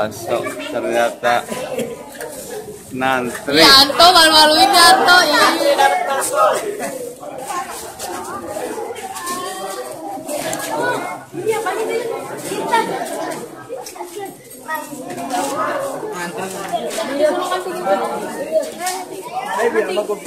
Baso ternyata nantri. Yanto malu-maluin Yanto. Iya. Eh, leman.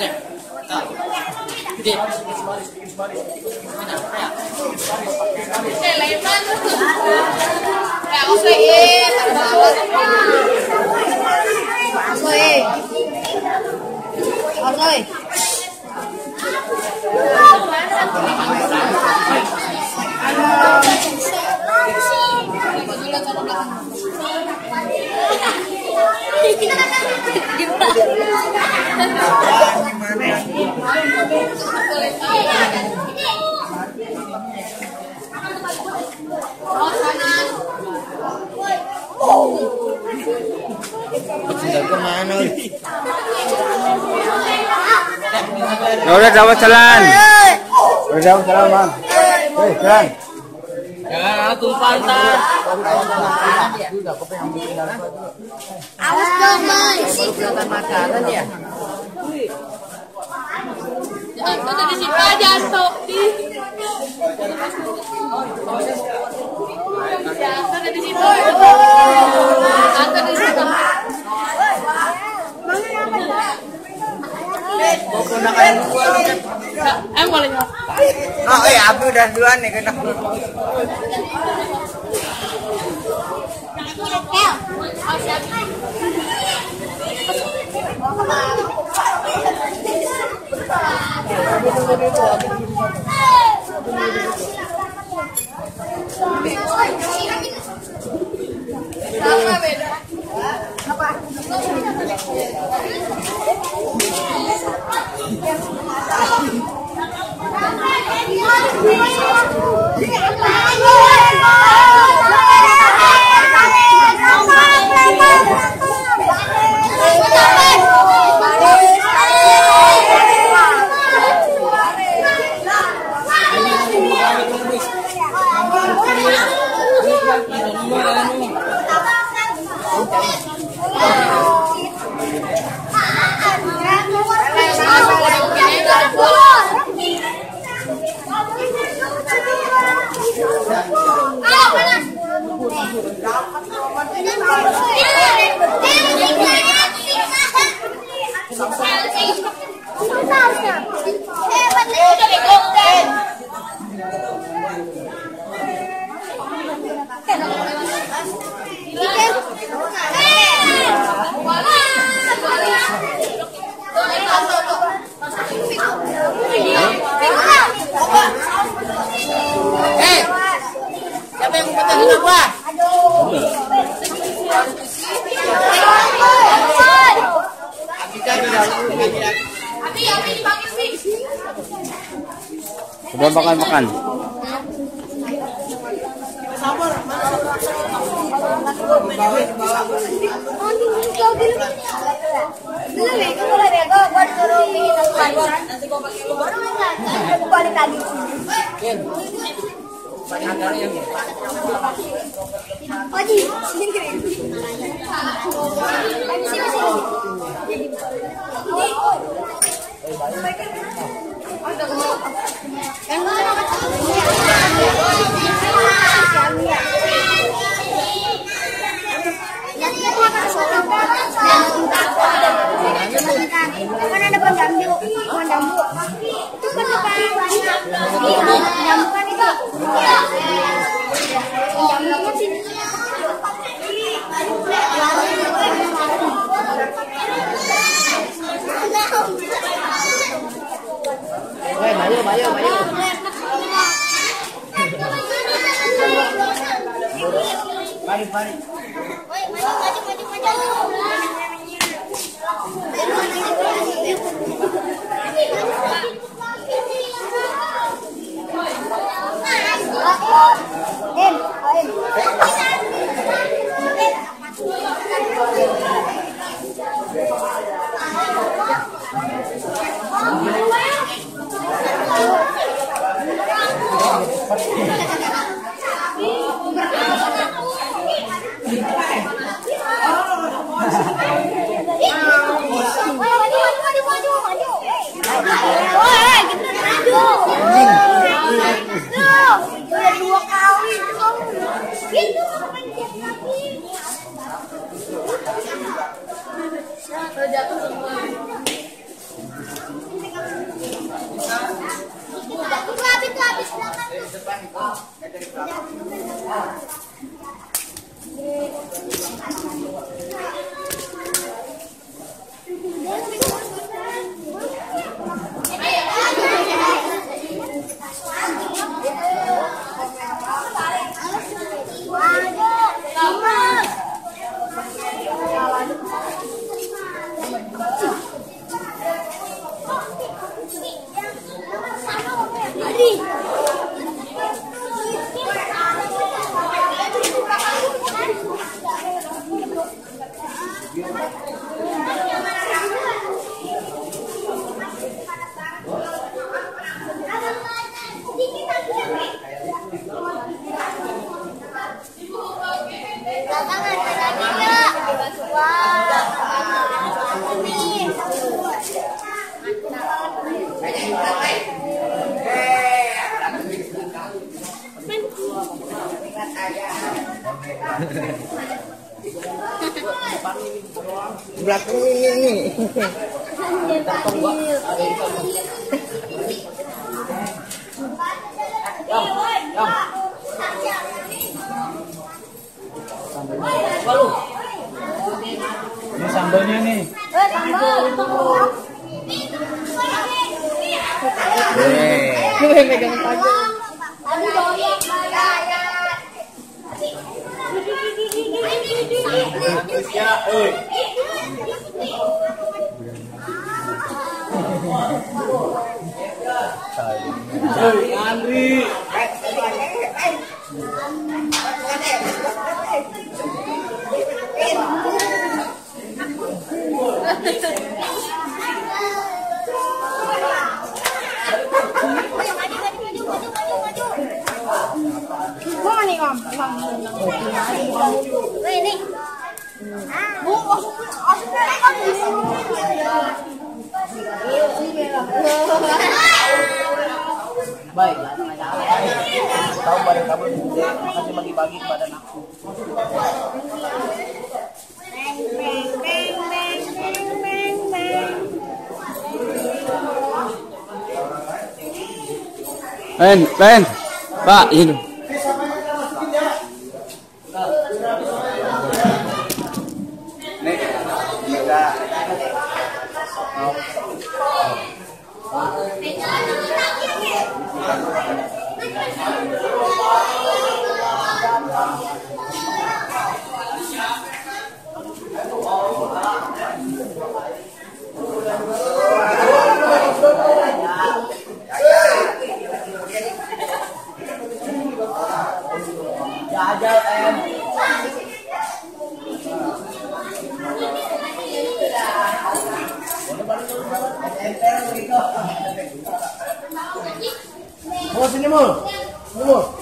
Eh, Vamos a. Ya udah dapat jalan. Udah dapat jalan, Bang. Hei, jalan. Jangan tumpah ntar. Awas dong, makanan ya. Dari situ Gua kan. Eh, boleh nggak? Oh, eh, Abi udah duluan nih kena. Sama beda. Eh, Coba makan makan. Balik lagi. Oji, sini keren. Sini sini. よかった。Belakang ini nih. Ini sambalnya nih. Eh. Gue megang doyan. Andri. Nih om, om. Ini. Bu, masuk masuk kan Baik, tahu pada kamu makasih bagi-bagi kepada aku. Pen, pen. Pak, ini. Mau sini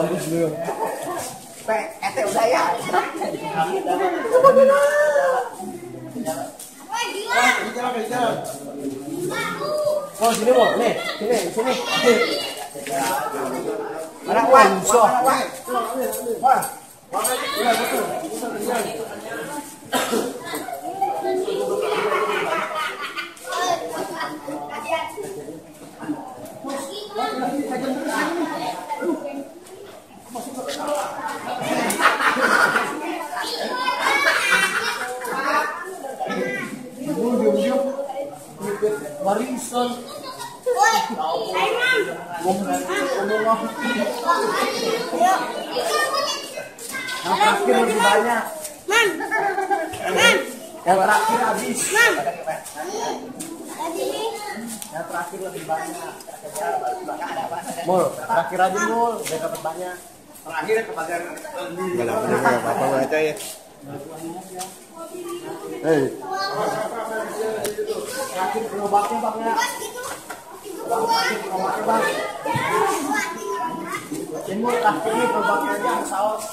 Habis belum. Pe, ete udah ya. Oh, sini mau, nih, sini, sini. Anak wan, so. Wah. Warisan. Yang terakhir lebih banyak. Man. Man. Yang terakhir habis. Man. Yang terakhir lebih banyak. Mul, terakhir aja mul, biar dapat banyak. Terakhir kebagian Enggak apa-apa baca ya. Hei, terakhir gerobaknya bang ya. Bang, gerobaknya bang. Aja yang saus.